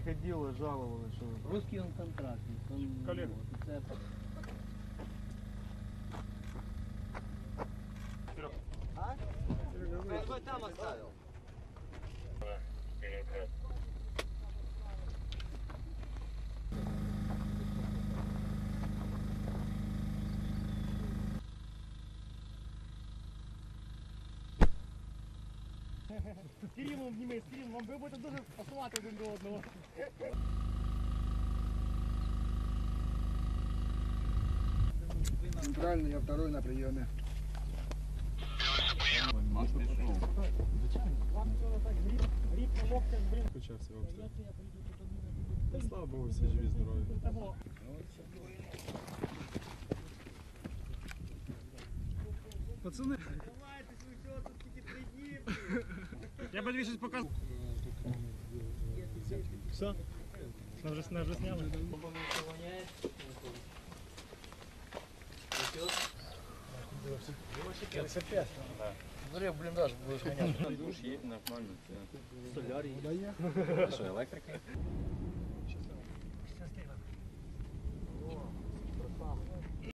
ходили, жалували, що Русский он контрактник. Он, Коллега. вот, это- Какой там оставил? Кирилл обніми, з Кирилл, вам ви будете дуже пасувати один до одного. Центральный, я второй на приеме. Почався обстріл. Та слава Богу, всі живі, здорові. Пацани. Я тобі щось показав. Все? Нас вже, нас вже сняли? Смотри, в блиндаж будешь гонять. Душ є нормально. Солярий. Що, електрики?